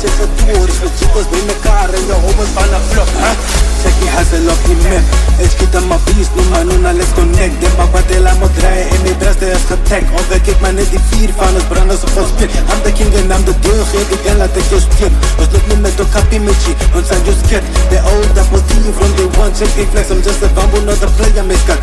Σε χτύπησα μπήνε κάρε, η ομοσπανάφλοπ. Σε κι έχασε ο φίλος μου. Έχει τα μα πίσω με έναν αλεστόνεκ. Δεν μπαίνει λαμότραε, εμείς ρεστε ρχτεκ. Όντακε μα ναι την 4 φάνος πράνος υποσπίρ. Άμα το κινγε ναμ το διοχείδι καλά το κιοσκίρ. Πως δεν με κάπη μες χι. Οντάνιος κατ. The old that was you from the one. Check the flex, I'm just a bum, another player, misgut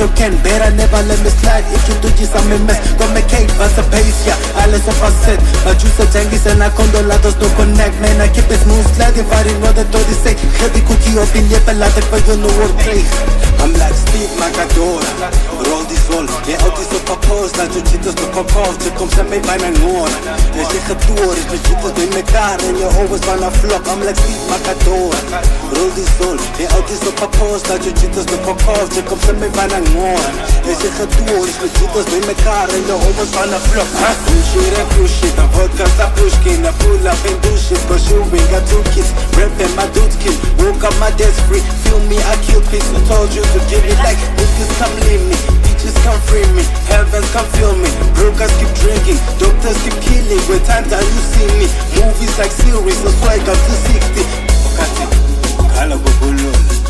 me you can Better never let me slide. If you do this I'm a mess. Don't make cake Bust a pace Yeah. Alles op a set. Maar juice Jengis En a condolados No connect Man. I keep it smooth sliding door die say Geef die cookie op in van je no word play I'm like Steve Macadora Roll die sol Je autis op a post Laat je cheetahs no Je komt se mee bij mijn ngora Je zegt getoer Is met cheetahs bij mekaar En je always wanna flop. I'm like Steve Macadora Roll die sol Je autis op a post Laat je cheetahs no Je komt se mee bij mijn ngora Je zegt getoer Is cheetahs bij mekaar En je always wanna flop huh? Push it and push it A vodka sa pushkin I pull up and do shit ain't got two kids Reppin' my dude's kid Woke up my desk free Feel me I kill pigs I told you to give it like Niggas come leave me Bitches come free me Heavens come feel me. Brokers keep drinking Doctors keep killing When times that you see me. Movies like series I swag up to 60 Wakati Kala kukulula